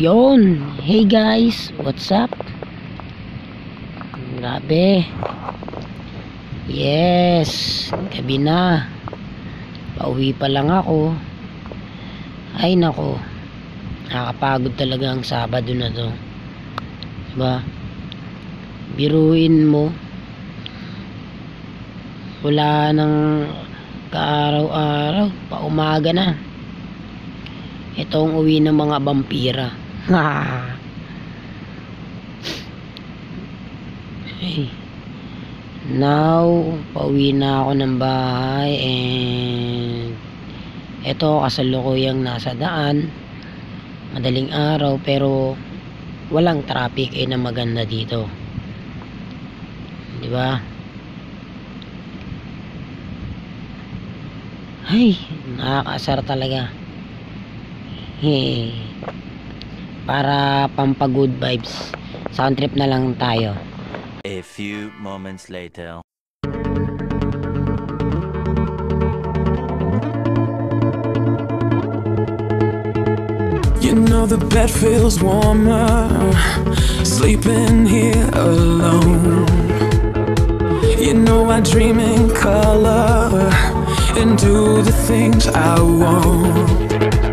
Yon, hey guys, what's up? Grabe. Yes, gabi na. Pauwi pa lang ako. Ay nako. Nakakapagod talaga ang Sabado na to. Diba? Biruin mo. Wala nang kaaraw-araw. Paumaga na. Ito ang uwi ng mga vampira. Hey. Now, pauwi na ako ng bahay and ito kasalukuyang nasa daan. Madaling araw pero walang traffic eh na maganda dito. 'Di ba? Ay, nakakaasar talaga. Hey. Para pampa good vibes. Sound trip na lang tayo. A few moments later. You know the bed feels warmer Sleeping here alone You know I dream in color And do the things I want You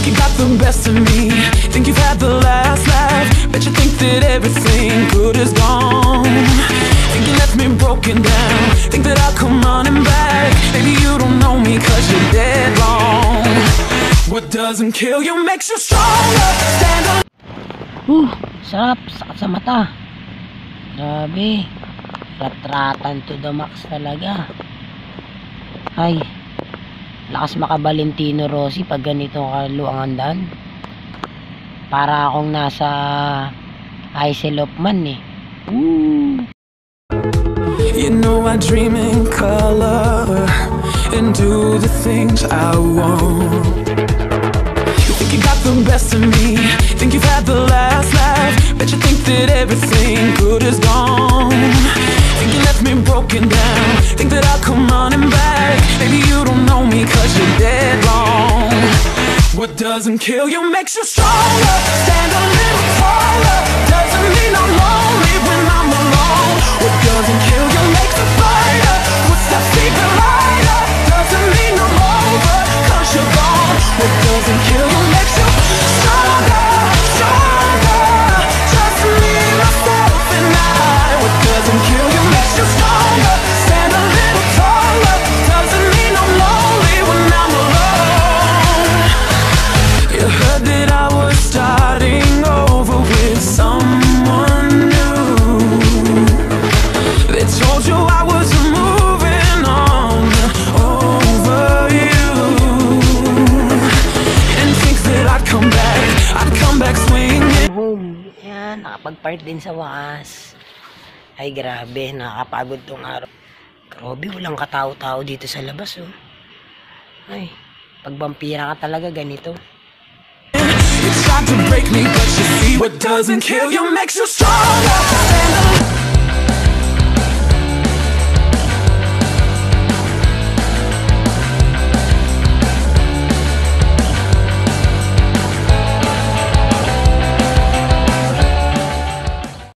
think you got the best of me Think you've had the last laugh you think that everything good is gone Think you left me broken down Think that I'll come running back Maybe you don't know me cause you're dead wrong What doesn't kill you makes you stronger Stand up Uh, sarap. Sakit sa mata. Grabe. Ratratan to the max talaga. Ay. Lakas maka Valentino Rossi pag ganito kaluangan daan. Para akong nasa Iselopman eh. Woo! You know I dream in color and do the things I want. You think you got the best of me, think you've had the last laugh. Bet you think that everything good is gone. Broken down, think that I'll come running back. Maybe you don't know me cause you're dead wrong. What doesn't kill you makes you stronger. Stand a little taller. Doesn't mean I'm lonely nakapag-part din sa wakas. Ay, grabe. Nakakapagod tong araw. Grabe, walang katao-tao dito sa labas, oh. Ay, pag vampira ka talaga, ganito. You tried to break me, but you see what doesn't kill you makes you stronger.